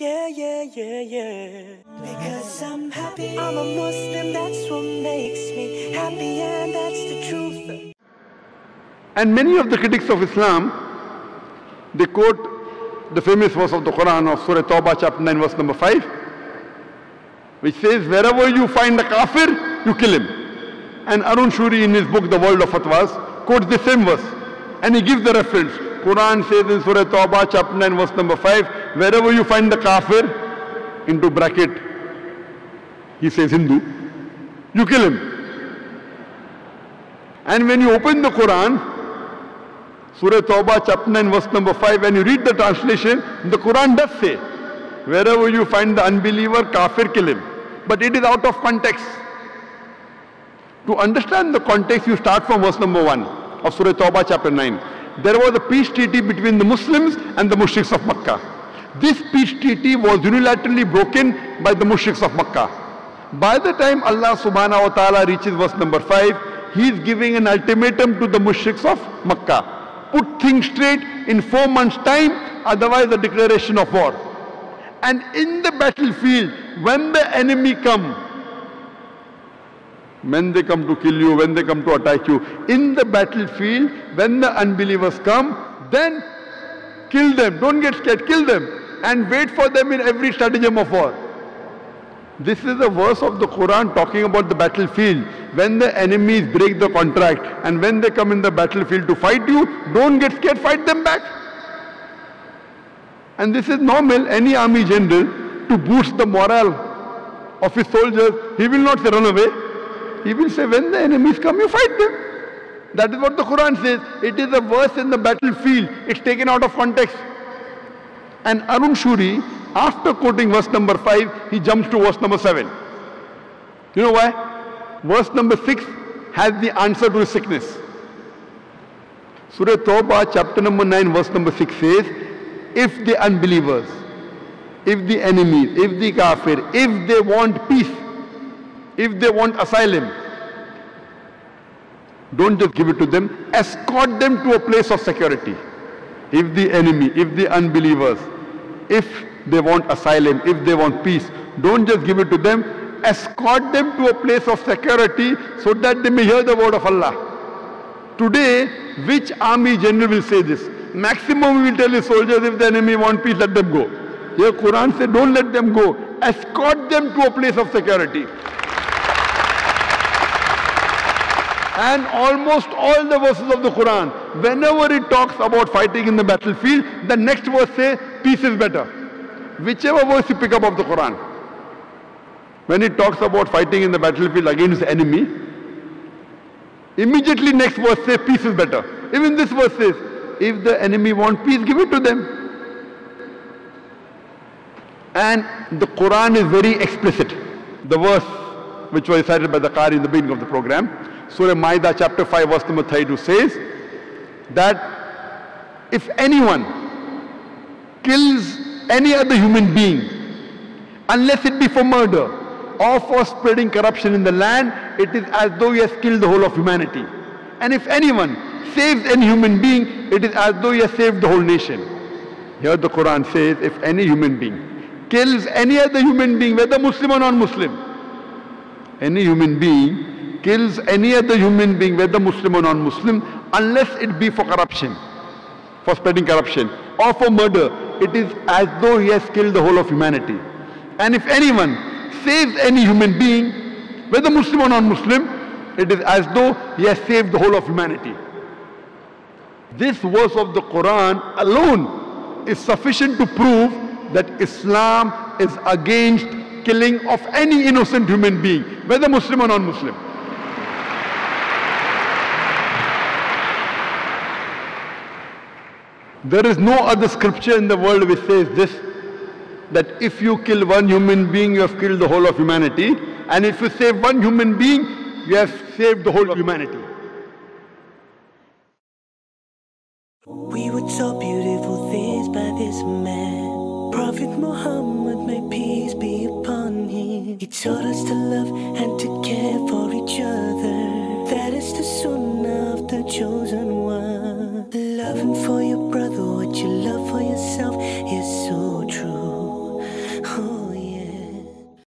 Yeah, yeah, yeah, yeah. Because I'm happy. I'm a Muslim, that's what makes me happy, and that's the truth. And many of the critics of Islam, they quote the famous verse of the Quran of Surah Tawbah, chapter 9, verse number 5, which says, Wherever you find a kafir, you kill him. And Arun Shourie, in his book, The World of Fatwas, quotes the same verse. And he gives the reference. Quran says in Surah Tawbah, chapter 9, verse number 5, wherever you find the kafir, into bracket, he says Hindu, you kill him. And when you open the Quran, Surah Tawbah, chapter 9, verse number 5, when you read the translation, the Quran does say, wherever you find the unbeliever, kafir, kill him. But it is out of context. To understand the context, you start from verse number 1 of Surah Tawbah, chapter 9 there was a peace treaty between the Muslims and the mushriks of Makkah. This peace treaty was unilaterally broken by the mushriks of Makkah. By the time Allah subhanahu wa ta'ala reaches verse number 5, he is giving an ultimatum to the mushriks of Makkah. Put things straight in four months time, otherwise a declaration of war. And in the battlefield, when the enemy come, when they come to kill you, when they come to attack you. In the battlefield, when the unbelievers come, then kill them. Don't get scared, kill them. And wait for them in every stratagem of war. This is a verse of the Quran talking about the battlefield. When the enemies break the contract and when they come in the battlefield to fight you, don't get scared, fight them back. And this is normal, any army general, to boost the morale of his soldiers, he will not say run away. He will say, when the enemies come, you fight them. That is what the Quran says. It is a verse in the battlefield. It's taken out of context. And Arun Shourie, after quoting verse number 5, he jumps to verse number 7. You know why? Verse number 6 has the answer to his sickness. Surah Tawbah, chapter number 9, verse number 6 says, If the unbelievers, if the enemies, if the kafir, if they want peace, if they want asylum, don't just give it to them, escort them to a place of security. If the enemy, if the unbelievers, if they want asylum, if they want peace, don't just give it to them, escort them to a place of security so that they may hear the word of Allah. Today, which army general will say this? Maximum will tell his soldiers if the enemy want peace, let them go. Here Quran says don't let them go. Escort them to a place of security. and almost all the verses of the Quran, whenever it talks about fighting in the battlefield, the next verse says peace is better. Whichever verse you pick up of the Quran. When it talks about fighting in the battlefield against enemy, immediately next verse says peace is better. Even this verse says, if the enemy want peace, give it to them. And the Quran is very explicit. The verse which was recited by the Qari in the beginning of the program, Surah Maida chapter 5 verse number 32 says that if anyone kills any other human being. Unless it be for murder or for spreading corruption in the land it is as though he has killed the whole of humanity. And if anyone saves any human being it is as though he has saved the whole nation. Here the Quran says if any human being kills any other human being whether Muslim or non-Muslim any human being kills any other human being, whether Muslim or non-Muslim, unless it be for corruption, for spreading corruption, or for murder, it is as though he has killed the whole of humanity. And if anyone saves any human being, whether Muslim or non-Muslim, it is as though he has saved the whole of humanity. This verse of the Quran alone is sufficient to prove that Islam is against killing of any innocent human being, whether Muslim or non-Muslim. There is no other scripture in the world which says this, that if you kill one human being, you have killed the whole of humanity. And if you save one human being, you have saved the whole of humanity. We were taught beautiful things by this man. Prophet Muhammad, may peace be upon him. He taught us to love and to care for each other. That is the sunnah of the chosen one. Loving for your love for yourself is so true.